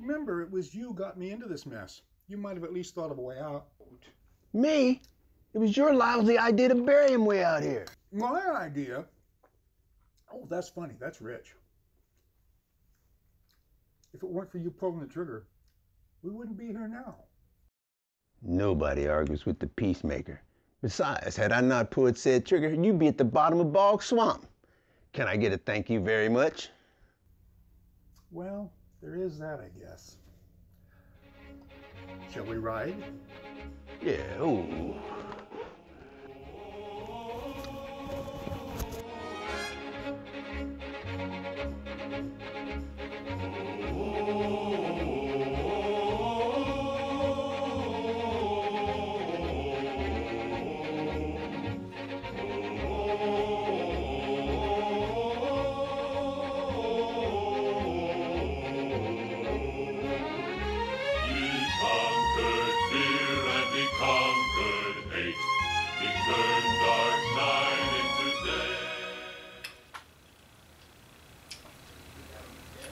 Remember, it was you got me into this mess. You might have at least thought of a way out. Me? It was your lousy idea to bury him way out here. My idea? Oh, that's funny. That's rich. If it weren't for you pulling the trigger, we wouldn't be here now. Nobody argues with the peacemaker. Besides, had I not pulled said trigger, you'd be at the bottom of Bog Swamp. Can I get a thank you very much? Well, there is that, I guess. Shall we ride? Yeah, ooh.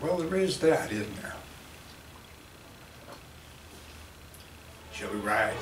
Well, there is that, isn't there? Shall we ride?